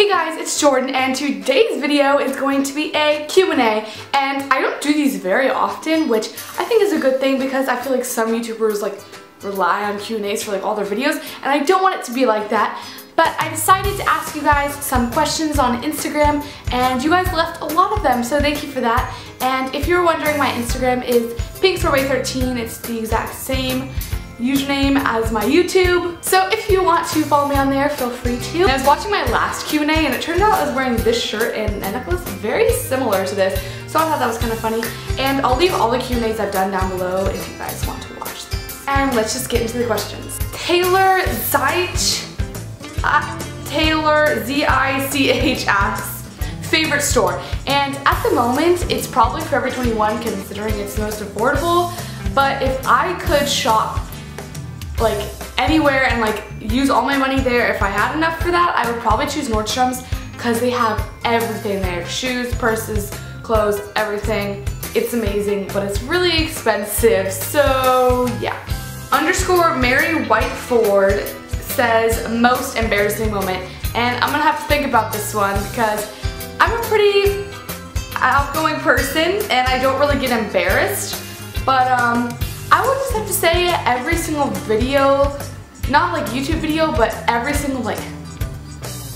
Hey guys, it's Jordan and today's video is going to be a Q&A and I don't do these very often which I think is a good thing because I feel like some YouTubers like rely on Q&As for like all their videos and I don't want it to be like that. But I decided to ask you guys some questions on Instagram and you guys left a lot of them so thank you for that. And if you're wondering my Instagram is pinksorbet13 it's the exact same username as my YouTube. So if you want to follow me on there, feel free to. And I was watching my last Q&A and it turned out I was wearing this shirt and a necklace very similar to this. So I thought that was kind of funny. And I'll leave all the Q&As I've done down below if you guys want to watch this. And let's just get into the questions. Taylor Zeich, uh, Taylor Z-I-C-H asks, favorite store. And at the moment, it's probably Forever 21 considering it's the most affordable. But if I could shop like anywhere and like use all my money there. If I had enough for that, I would probably choose Nordstrom's because they have everything there. Shoes, purses, clothes, everything. It's amazing, but it's really expensive, so yeah. Underscore Mary Whiteford says most embarrassing moment, and I'm gonna have to think about this one because I'm a pretty outgoing person and I don't really get embarrassed, but um, I would just have to say every single video, not like YouTube video, but every single like,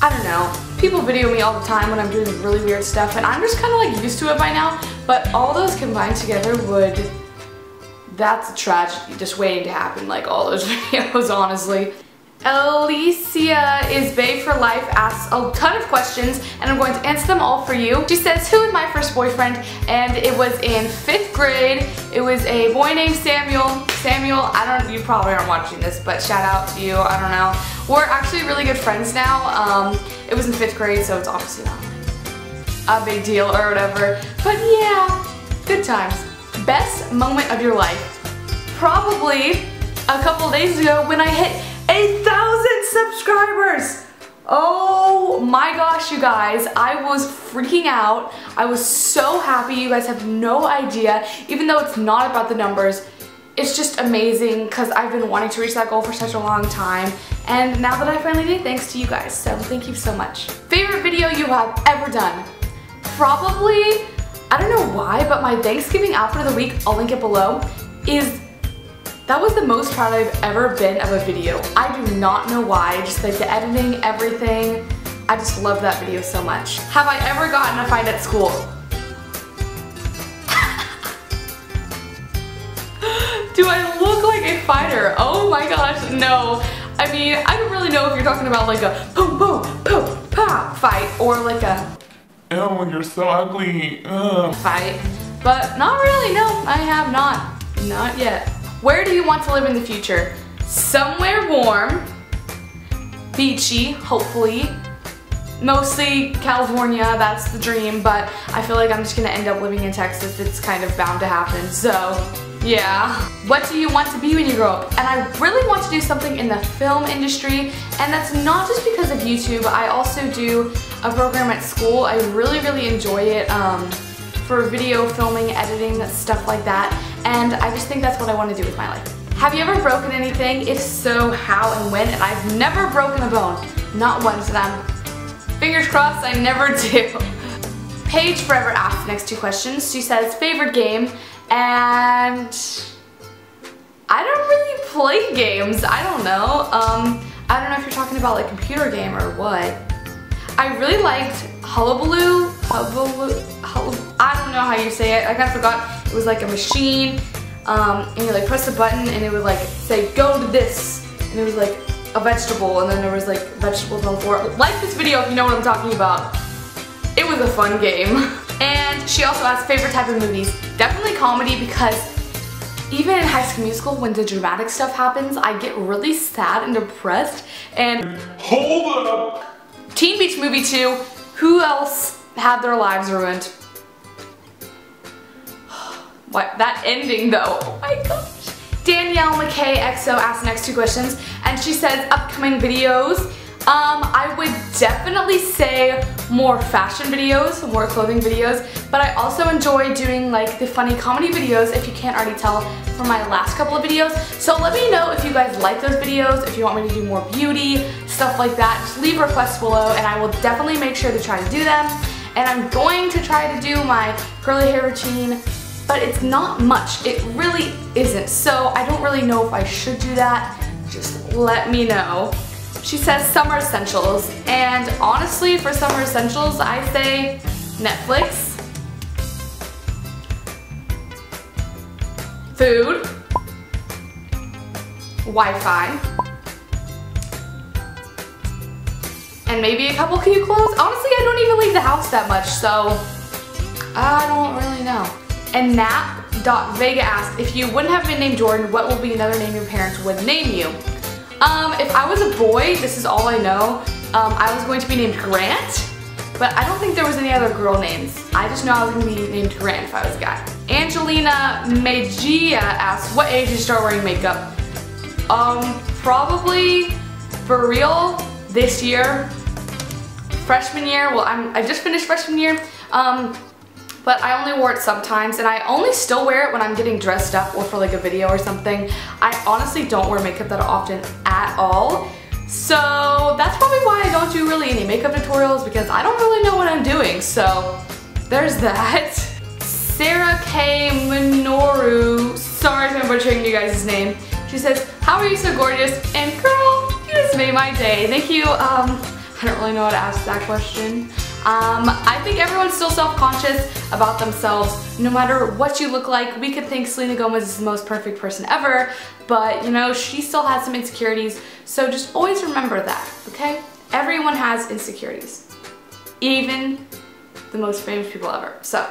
I don't know, people video me all the time when I'm doing really weird stuff and I'm just kind of like used to it by now, but all those combined together would, that's a tragedy just waiting to happen, like all those videos, honestly. Alicia is Bay for Life asks a ton of questions and I'm going to answer them all for you. She says, who was my first boyfriend? And it was in fifth grade. It was a boy named Samuel. Samuel, I don't, you probably aren't watching this, but shout out to you, I don't know. We're actually really good friends now. Um, it was in fifth grade, so it's obviously not a big deal or whatever. But yeah, good times. Best moment of your life? Probably a couple days ago when I hit a thousand subscribers! Oh my gosh, you guys. I was freaking out. I was so happy. You guys have no idea. Even though it's not about the numbers, it's just amazing because I've been wanting to reach that goal for such a long time. And now that I finally did, thanks to you guys. So thank you so much. Favorite video you have ever done? Probably, I don't know why, but my Thanksgiving outfit of the week, I'll link it below, is that was the most proud I've ever been of a video. I do not know why, just like the editing, everything. I just love that video so much. Have I ever gotten a fight at school? do I look like a fighter? Oh my gosh, no. I mean, I don't really know if you're talking about like a boom, boom, boom, pa fight or like a Oh, you're so ugly. Ugh. fight. But not really, no, I have not. Not yet. Where do you want to live in the future? Somewhere warm, beachy, hopefully. Mostly California, that's the dream, but I feel like I'm just gonna end up living in Texas. It's kind of bound to happen, so yeah. What do you want to be when you grow up? And I really want to do something in the film industry, and that's not just because of YouTube. I also do a program at school. I really, really enjoy it. Um, for video filming, editing, stuff like that. And I just think that's what I want to do with my life. Have you ever broken anything? If so, how and when? And I've never broken a bone. Not once, and I'm fingers crossed I never do. Paige Forever asked the next two questions. She says, favorite game, and I don't really play games. I don't know. Um, I don't know if you're talking about like computer game or what. I really liked Hullabaloo. Hullabaloo. Hullabaloo. I don't know how you say it. like I forgot. It was like a machine, um, and you like press the button, and it would like say go to this, and it was like a vegetable, and then there was like vegetables on the floor. Like this video if you know what I'm talking about. It was a fun game. And she also asked favorite type of movies. Definitely comedy because even in High School Musical, when the dramatic stuff happens, I get really sad and depressed. And hold up. Teen Beach Movie 2, who else had their lives ruined? What, that ending though, oh my gosh. Danielle McKay XO asked next two questions and she says upcoming videos. Um, I would definitely say more fashion videos, more clothing videos, but I also enjoy doing like the funny comedy videos if you can't already tell from my last couple of videos. So let me know if you guys like those videos, if you want me to do more beauty, stuff like that. Just leave requests below and I will definitely make sure to try to do them. And I'm going to try to do my curly hair routine, but it's not much. It really isn't. So I don't really know if I should do that. Just let me know. She says summer essentials, and honestly, for summer essentials, I say Netflix, food, Wi-Fi, and maybe a couple cute clothes. Honestly, I don't even leave the house that much, so I don't really know. And Nap.Vega asked, if you wouldn't have been named Jordan, what will be another name your parents would name you? Um, if I was a boy, this is all I know, um, I was going to be named Grant, but I don't think there was any other girl names. I just know I was going to be named Grant if I was a guy. Angelina Megia asks, what age did you start wearing makeup? Um, probably, for real, this year. Freshman year, well, I'm, I just finished freshman year. Um, but I only wore it sometimes and I only still wear it when I'm getting dressed up or for like a video or something. I honestly don't wear makeup that often at all. So that's probably why I don't do really any makeup tutorials because I don't really know what I'm doing. So there's that. Sarah K. Minoru, sorry if I'm butchering you guys' name. She says, how are you so gorgeous? And girl, you just made my day. Thank you. Um, I don't really know how to ask that question. Um, I think everyone's still self-conscious about themselves no matter what you look like. We could think Selena Gomez is the most perfect person ever, but you know, she still has some insecurities, so just always remember that, okay? Everyone has insecurities, even the most famous people ever. So,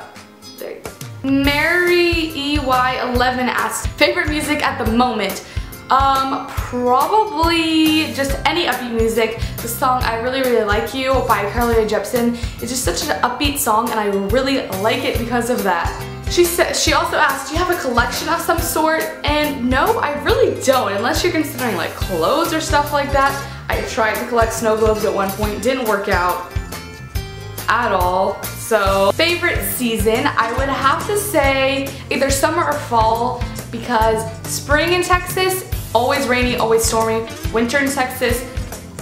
there you go. Mary EY11 asks, favorite music at the moment? Um, probably just any upbeat music. The song I Really Really Like You by Carly Jepsen is just such an upbeat song and I really like it because of that. She said she also asked, do you have a collection of some sort? And no, I really don't, unless you're considering like clothes or stuff like that. I tried to collect snow globes at one point, didn't work out at all. So favorite season, I would have to say either summer or fall because spring in Texas Always rainy, always stormy. Winter in Texas,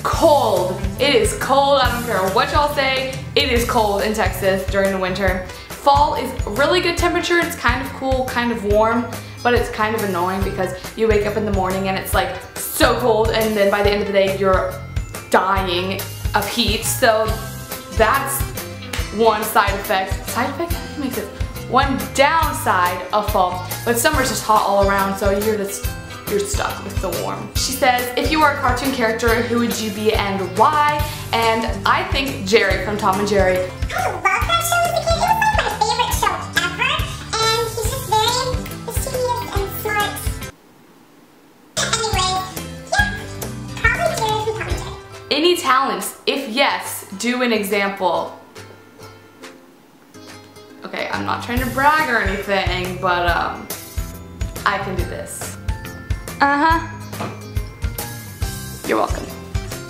cold. It is cold, I don't care what y'all say. It is cold in Texas during the winter. Fall is really good temperature. It's kind of cool, kind of warm, but it's kind of annoying because you wake up in the morning and it's like so cold and then by the end of the day you're dying of heat. So that's one side effect. Side effect? Makes it? One downside of fall. But summer's just hot all around, so you're just you're stuck with the warm. She says, if you were a cartoon character, who would you be and why? And I think Jerry from Tom and Jerry. I love that show as a kid. It was like my favorite show ever. And he's just very mischievous and smart. Anyways, yeah, probably Jerry from Tom and Jerry. Any talents? If yes, do an example. Okay, I'm not trying to brag or anything, but um, I can do this. Uh-huh. You're welcome.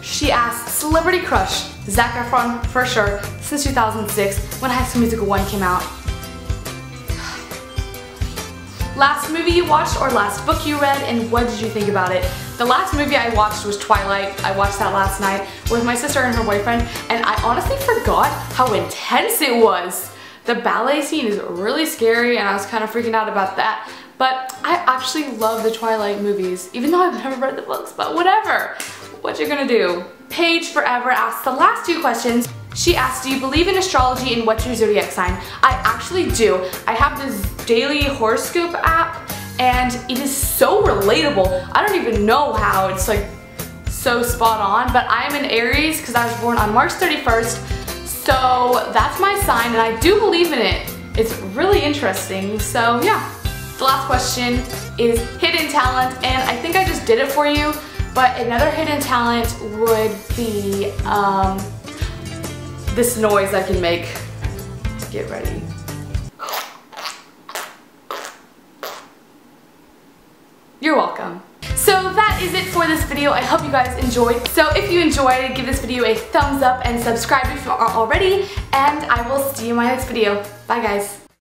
She asked, celebrity crush, Zac Efron for sure, since 2006 when High School Musical 1 came out. Last movie you watched or last book you read and what did you think about it? The last movie I watched was Twilight. I watched that last night with my sister and her boyfriend and I honestly forgot how intense it was. The ballet scene is really scary and I was kind of freaking out about that. But I actually love the Twilight movies, even though I've never read the books, but whatever. What you're gonna do? Paige Forever asked the last two questions. She asked, do you believe in astrology and what's your zodiac sign? I actually do. I have this daily horoscope app and it is so relatable. I don't even know how it's like so spot on, but I am an Aries because I was born on March 31st. So that's my sign and I do believe in it. It's really interesting. So yeah. The last question is hidden talent, and I think I just did it for you, but another hidden talent would be um, this noise I can make. Get ready. You're welcome. So that is it for this video. I hope you guys enjoyed. So if you enjoyed, give this video a thumbs up and subscribe if you aren't already. And I will see you in my next video. Bye guys.